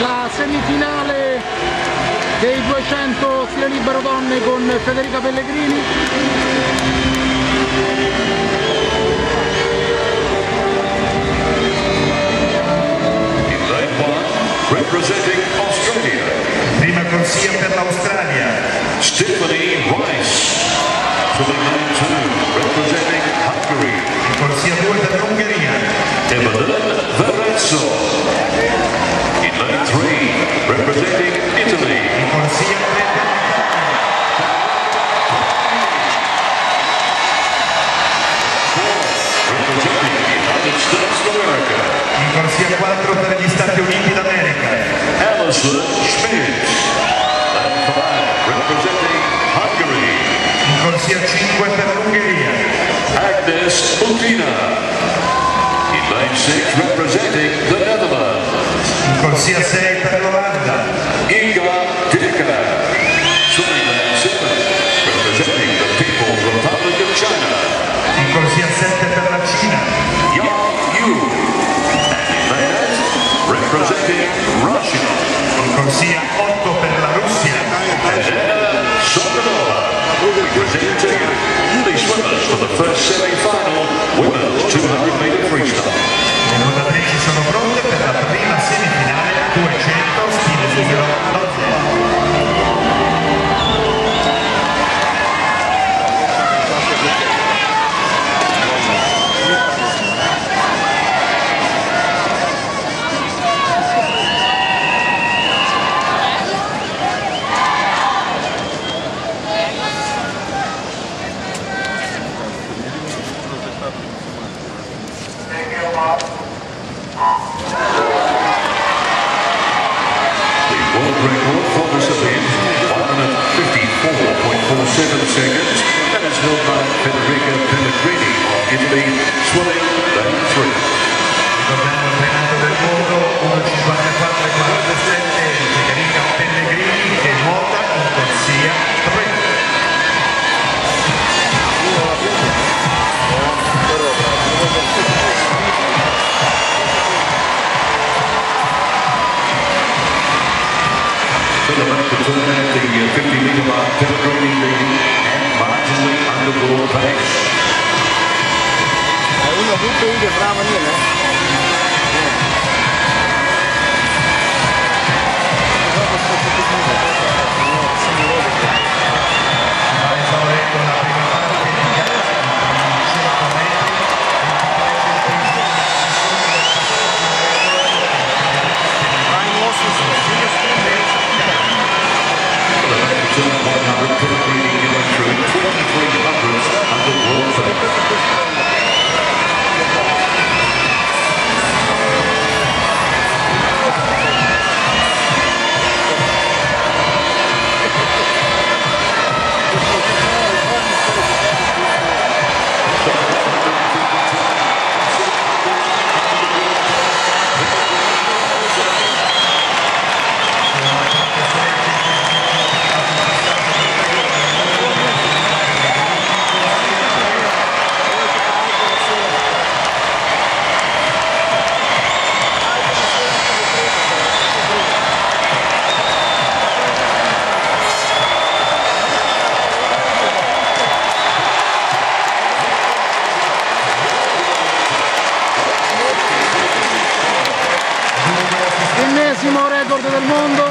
la semifinale dei 200 stile libero donne con Federica Pellegrini. Representing Australia. Prima corsia per l'Australia. Stephanie Rice. Filling lane two, representing Hungary. Corsia 2 per l'Ungheria. Evelyn Verezzo. Representing Italy. Corsia 3 per Representing the United States of America. in corsia 4 per gli Stati Uniti d'America. Alison Schmitz. Lane five, representing Hungary. In corsia 5 per l'Ungheria. Agnes Utina. In six, representing the sia 6 per l'Olanda Ingva Tirkala world record for this event, 154.47 seconds, and is held by Federica Pellegrini of Italy, swimming day 3. Philip between at the 50 meter line, penetrating the and marginally under the wall pack. Ayun, nabuto yung Brahman yun, eh. nuovissimo record del mondo.